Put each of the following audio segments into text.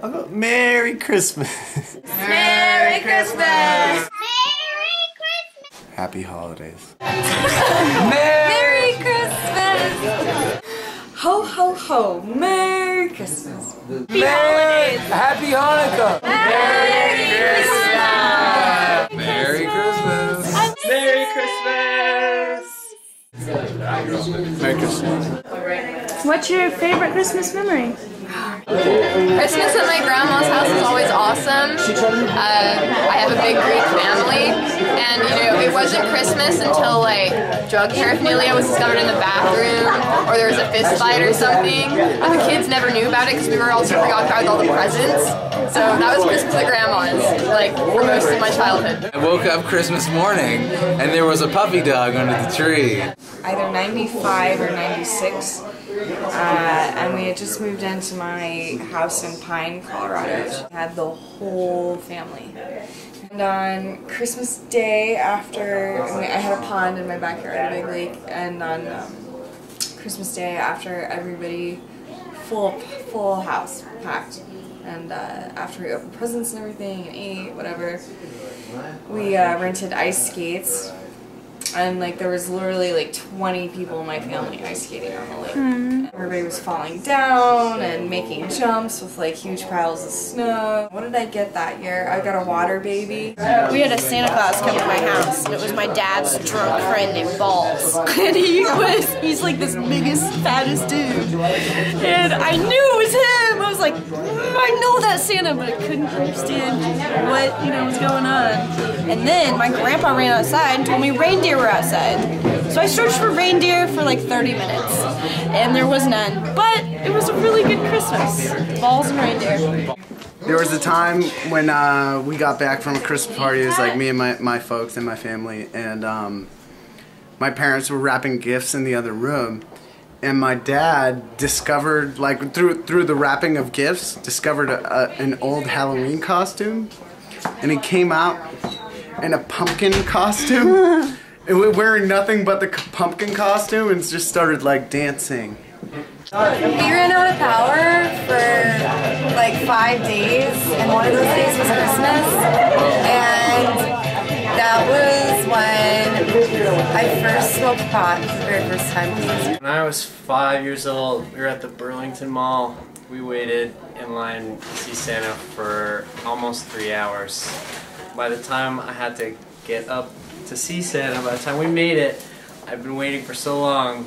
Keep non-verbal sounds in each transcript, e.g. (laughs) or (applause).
Oh, Merry Christmas. Merry Christmas! Merry Christmas. Happy holidays. Merry Christmas! Ho ho ho! Merry Christmas! Happy Hanukkah! Merry Christmas! Merry Christmas! Merry Christmas! Merry Christmas. What's your favorite Christmas memory? Christmas at my grandma's awesome. Uh, I have a big Greek family, and you know, it wasn't Christmas until like drug paraphernalia was discovered in the bathroom, or there was a fist fight or something. But the kids never knew about it because we were all super occupied with all the presents. So that was Christmas at grandma's, like for most of my childhood. I woke up Christmas morning and there was a puppy dog under the tree. Either 95 or 96. Uh, and we had just moved into my house in Pine, Colorado. had the whole family. And on Christmas Day, after I, mean, I had a pond in my backyard, a big lake, and on um, Christmas Day, after everybody full full house packed, and uh, after we opened presents and everything and ate whatever, we uh, rented ice skates and like there was literally like 20 people in my family ice skating on the lake. Hmm. Everybody was falling down and making jumps with like huge piles of snow. What did I get that year? I got a water baby. We had a Santa Claus come to my house, and it was my dad's drunk friend named Balls. (laughs) And he was, he's like this biggest, fattest dude. And I knew it was him. Was like, "Mm, I know that Santa, but I couldn't understand what, you know, was going on. And then my grandpa ran outside and told me reindeer were outside. So I searched for reindeer for like 30 minutes, and there was none. But it was a really good Christmas. Balls and reindeer. There was a time when uh, we got back from a Christmas party. It was like me and my, my folks and my family, and um, my parents were wrapping gifts in the other room. And my dad discovered, like through through the wrapping of gifts, discovered a, a, an old Halloween costume, and he came out in a pumpkin costume, (laughs) and we wearing nothing but the pumpkin costume, and just started like dancing. We ran out of power for like five days, and one of those days was Christmas. And smoked pot for the very first time. When I was five years old, we were at the Burlington Mall. We waited in line to see Santa for almost three hours. By the time I had to get up to see Santa, by the time we made it, I've been waiting for so long.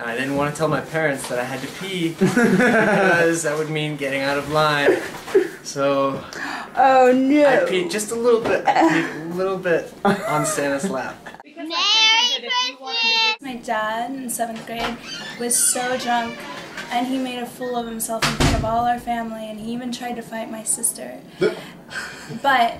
I didn't want to tell my parents that I had to pee (laughs) because that would mean getting out of line. So Oh no! I no. peed just a little bit. I peed a little bit on Santa's lap. Dad in seventh grade was so drunk and he made a fool of himself in front of all our family and he even tried to fight my sister. But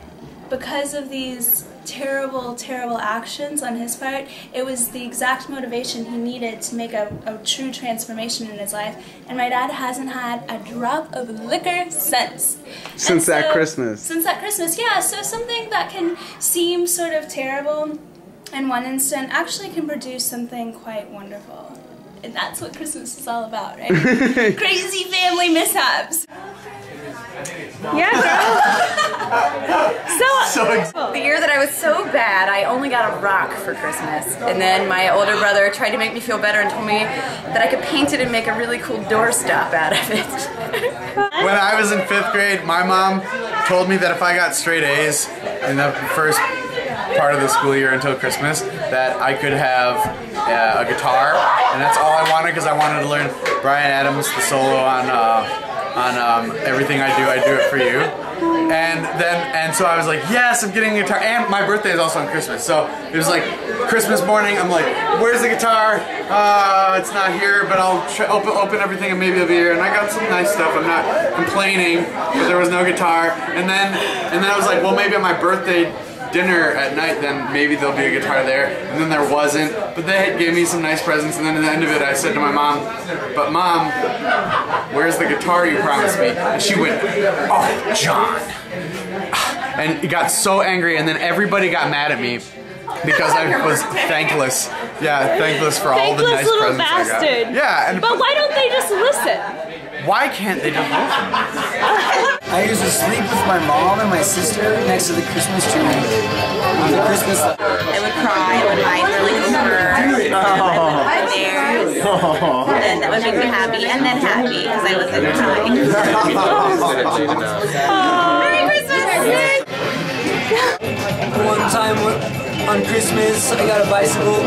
because of these terrible, terrible actions on his part, it was the exact motivation he needed to make a, a true transformation in his life. And my dad hasn't had a drop of liquor since. Since And that Christmas. Since that Christmas, yeah. So something that can seem sort of terrible in one instant actually can produce something quite wonderful. And that's what Christmas is all about, right? (laughs) Crazy family mishaps. Yeah, girl. (laughs) so, So the year that I was so bad, I only got a rock for Christmas. And then my older brother tried to make me feel better and told me that I could paint it and make a really cool doorstop out of it. (laughs) When I was in fifth grade, my mom told me that if I got straight A's in the first part of the school year until Christmas, that I could have uh, a guitar, and that's all I wanted because I wanted to learn Bryan Adams, the solo on uh, on um, everything I do, I do it for you. And then, and so I was like, yes, I'm getting a guitar. And my birthday is also on Christmas. So it was like Christmas morning. I'm like, where's the guitar? Uh, it's not here, but I'll open, open everything and maybe it'll be here. And I got some nice stuff. I'm not complaining, but there was no guitar. And then, and then I was like, well, maybe on my birthday dinner at night, then maybe there'll be a guitar there. And then there wasn't. But they gave me some nice presents. And then at the end of it, I said to my mom, but mom, where's the guitar you promised me? And she went, oh, John. (sighs) And he got so angry, and then everybody got mad at me because I was thankless. Yeah, thankless for all the Thankless nice little presents I got. bastard. Yeah, and But why don't they just listen? Why can't they just listen? I used to sleep with my mom and my sister next to the Christmas tree on the Christmas. I would cry, I would hide really over there. And then that would make me happy, and then happy because I wasn't crying. (laughs) Merry (laughs) Christmas! One time on Christmas, I got a bicycle.